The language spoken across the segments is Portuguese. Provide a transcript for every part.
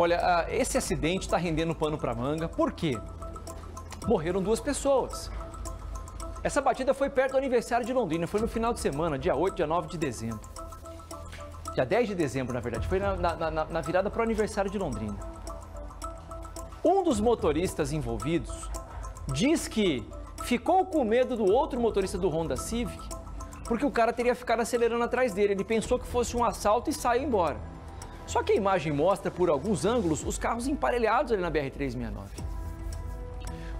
Olha, ah, esse acidente está rendendo pano para manga. Por quê? Morreram duas pessoas. Essa batida foi perto do aniversário de Londrina, foi no final de semana, dia 8, dia 9 de dezembro. Dia 10 de dezembro, na verdade, foi na, na, na, na virada para o aniversário de Londrina. Um dos motoristas envolvidos diz que ficou com medo do outro motorista do Honda Civic porque o cara teria ficado acelerando atrás dele. Ele pensou que fosse um assalto e saiu embora. Só que a imagem mostra por alguns ângulos os carros emparelhados ali na BR-369.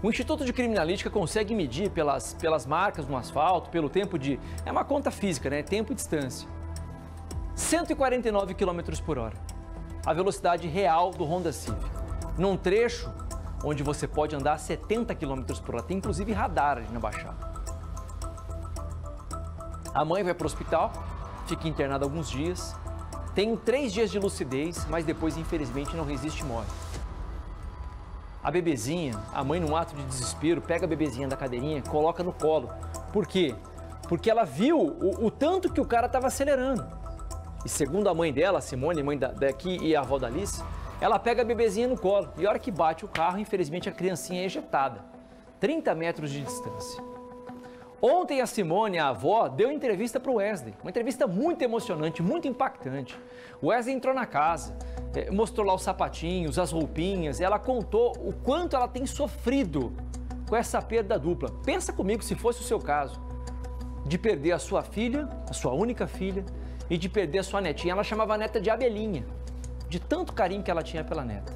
O Instituto de Criminalística consegue medir pelas, pelas marcas no asfalto, pelo tempo de. É uma conta física, né? Tempo e distância. 149 km por hora. A velocidade real do Honda Civic. Num trecho onde você pode andar a 70 km por hora. Tem inclusive radar ali na Baixada. A mãe vai para o hospital, fica internada alguns dias, tem três dias de lucidez, mas depois, infelizmente, não resiste e morre. A bebezinha, a mãe, num ato de desespero, pega a bebezinha da cadeirinha, coloca no colo. Por quê? Porque ela viu o, o tanto que o cara estava acelerando. E segundo a mãe dela, Simone, mãe da, daqui e a avó da Alice, ela pega a bebezinha no colo. E a hora que bate o carro, infelizmente a criancinha é ejetada. 30 metros de distância. Ontem a Simone, a avó, deu entrevista para o Wesley. Uma entrevista muito emocionante, muito impactante. O Wesley entrou na casa, eh, mostrou lá os sapatinhos, as roupinhas. Ela contou o quanto ela tem sofrido com essa perda dupla. Pensa comigo se fosse o seu caso, de perder a sua filha, a sua única filha, e de perder a sua netinha. Ela chamava a neta de Abelinha, de tanto carinho que ela tinha pela neta.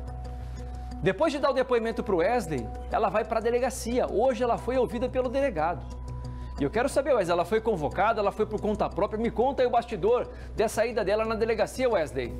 Depois de dar o depoimento para o Wesley, ela vai para a delegacia. Hoje ela foi ouvida pelo delegado. E eu quero saber, Wesley, ela foi convocada, ela foi por conta própria? Me conta aí o bastidor dessa ida dela na delegacia, Wesley.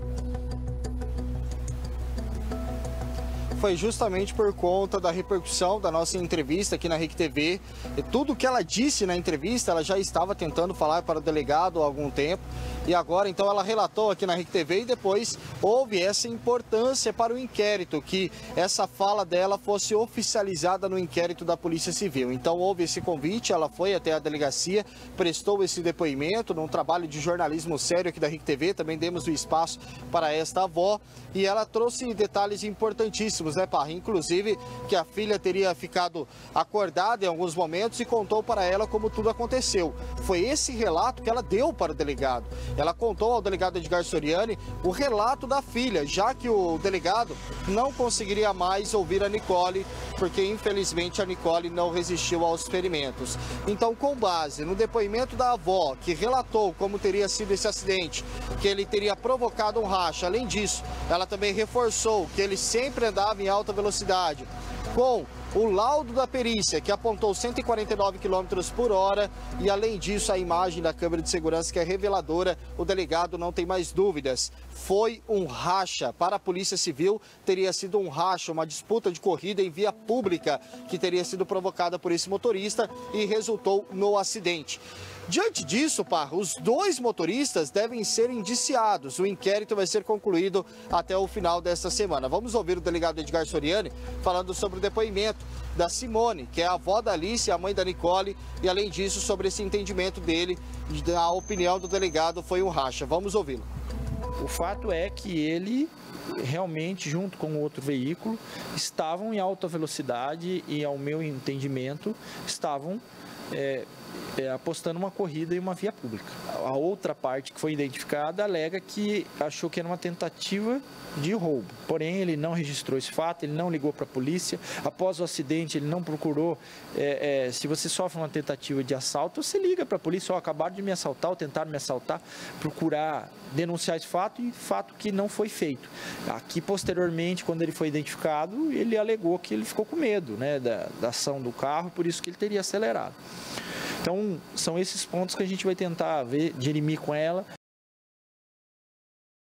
foi justamente por conta da repercussão da nossa entrevista aqui na RIC TV. E tudo que ela disse na entrevista, ela já estava tentando falar para o delegado há algum tempo. E agora, então, ela relatou aqui na RIC TV e depois houve essa importância para o inquérito, que essa fala dela fosse oficializada no inquérito da Polícia Civil. Então, houve esse convite, ela foi até a delegacia, prestou esse depoimento num trabalho de jornalismo sério aqui da RIC TV, também demos o espaço para esta avó e ela trouxe detalhes importantíssimos né, Parra? Inclusive que a filha teria ficado acordada em alguns momentos e contou para ela como tudo aconteceu. Foi esse relato que ela deu para o delegado. Ela contou ao delegado Edgar Soriani o relato da filha, já que o delegado não conseguiria mais ouvir a Nicole, porque infelizmente a Nicole não resistiu aos ferimentos. Então, com base no depoimento da avó, que relatou como teria sido esse acidente, que ele teria provocado um racha, além disso, ela também reforçou que ele sempre andava em alta velocidade, com o laudo da perícia, que apontou 149 km por hora, e além disso, a imagem da câmera de segurança, que é reveladora, o delegado não tem mais dúvidas. Foi um racha. Para a Polícia Civil, teria sido um racha, uma disputa de corrida em via pública, que teria sido provocada por esse motorista e resultou no acidente. Diante disso, os dois motoristas devem ser indiciados. O inquérito vai ser concluído até o final desta semana. Vamos ouvir o delegado Edgar Soriani falando sobre o depoimento da Simone, que é a avó da Alice, a mãe da Nicole, e além disso, sobre esse entendimento dele, a opinião do delegado foi um racha. Vamos ouvi-lo. O fato é que ele realmente, junto com o outro veículo, estavam em alta velocidade e, ao meu entendimento, estavam é, é, apostando uma corrida em uma via pública. A outra parte que foi identificada alega que achou que era uma tentativa de roubo. Porém, ele não registrou esse fato, ele não ligou para a polícia. Após o acidente, ele não procurou. É, é, se você sofre uma tentativa de assalto, você liga para a polícia: oh, acabaram de me assaltar ou tentaram me assaltar, procurar denunciar esse fato e fato que não foi feito. Aqui, posteriormente, quando ele foi identificado, ele alegou que ele ficou com medo né, da, da ação do carro, por isso que ele teria acelerado. Então, são esses pontos que a gente vai tentar ver, dirimir com ela